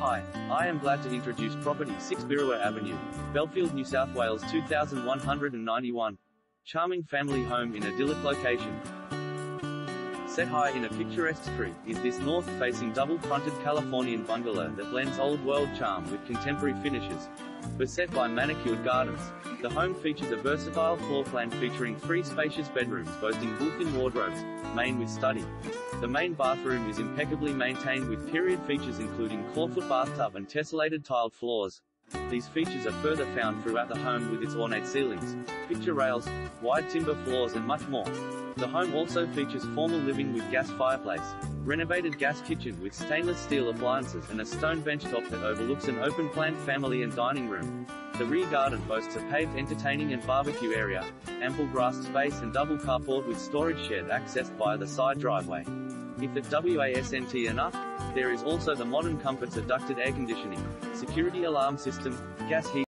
Hi, I am glad to introduce property 6 Birriwa Avenue, Belfield, New South Wales 2191. Charming family home in idyllic location. Set high in a picturesque street, is this north-facing double-fronted Californian bungalow that blends old-world charm with contemporary finishes. Beset by manicured gardens, the home features a versatile floor plan featuring three spacious bedrooms boasting built-in wardrobes, main with study. The main bathroom is impeccably maintained with period features including clawfoot bathtub and tessellated tiled floors. These features are further found throughout the home with its ornate ceilings, picture rails, wide timber floors and much more. The home also features formal living with gas fireplace, renovated gas kitchen with stainless steel appliances and a stone benchtop that overlooks an open-plan family and dining room. The rear garden boasts a paved entertaining and barbecue area, ample grass space and double carport with storage shed accessed via the side driveway. If the WASNT enough, there is also the modern comforts of ducted air conditioning, security alarm system, gas heat,